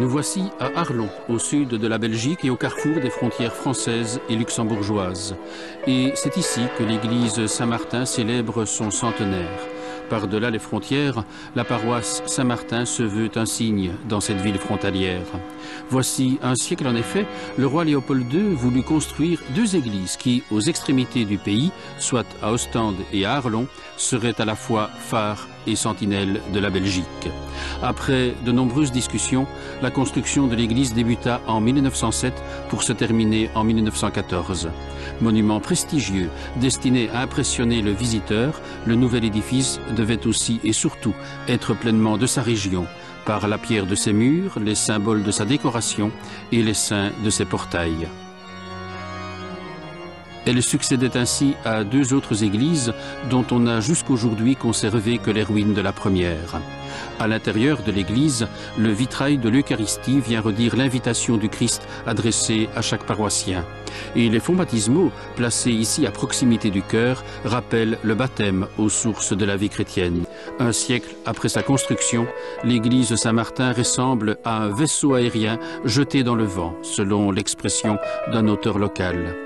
Nous voici à Arlon, au sud de la Belgique et au carrefour des frontières françaises et luxembourgeoises. Et c'est ici que l'église Saint-Martin célèbre son centenaire. Par-delà les frontières, la paroisse Saint-Martin se veut un signe dans cette ville frontalière. Voici un siècle en effet, le roi Léopold II voulut construire deux églises qui, aux extrémités du pays, soit à Ostende et à Arlon, seraient à la fois phare et sentinelle de la Belgique. Après de nombreuses discussions, la construction de l'église débuta en 1907 pour se terminer en 1914. Monument prestigieux, destiné à impressionner le visiteur, le nouvel édifice devait aussi et surtout être pleinement de sa région, par la pierre de ses murs, les symboles de sa décoration et les saints de ses portails. Elle succédait ainsi à deux autres églises dont on n'a jusqu'aujourd'hui conservé que les ruines de la première. À l'intérieur de l'église, le vitrail de l'Eucharistie vient redire l'invitation du Christ adressée à chaque paroissien. Et les fonds baptismaux, placés ici à proximité du cœur, rappellent le baptême aux sources de la vie chrétienne. Un siècle après sa construction, l'église Saint-Martin ressemble à un vaisseau aérien jeté dans le vent, selon l'expression d'un auteur local.